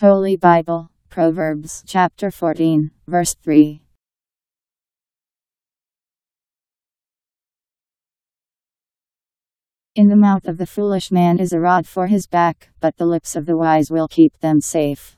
Holy Bible, Proverbs chapter 14, verse 3. In the mouth of the foolish man is a rod for his back, but the lips of the wise will keep them safe.